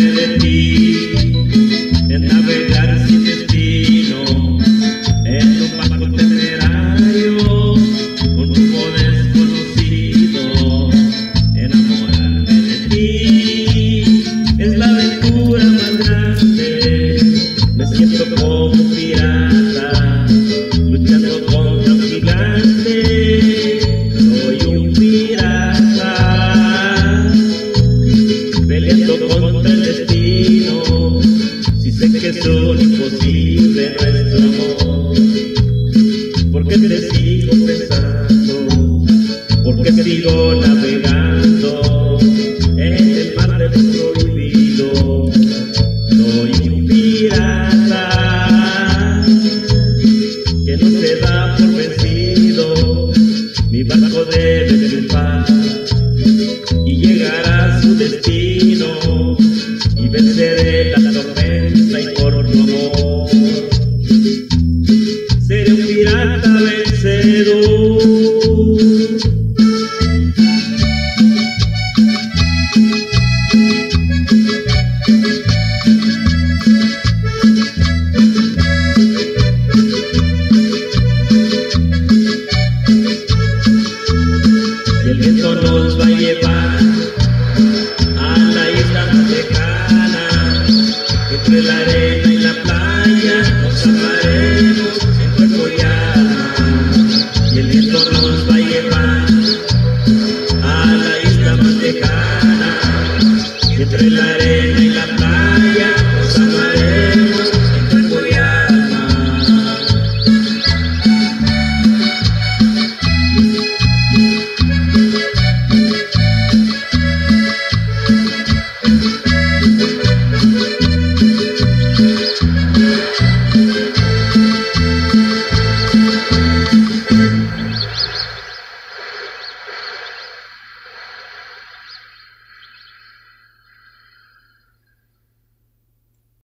melody. imposible nuestro amor. Porque te sigo pensando, porque sigo navegando en el mar del prohibido. Soy un pirata que no se da por vencido. Mi barco debe triunfar y llegará a su destino y venceré. Pirata vencedor. sobre la arena y la playa.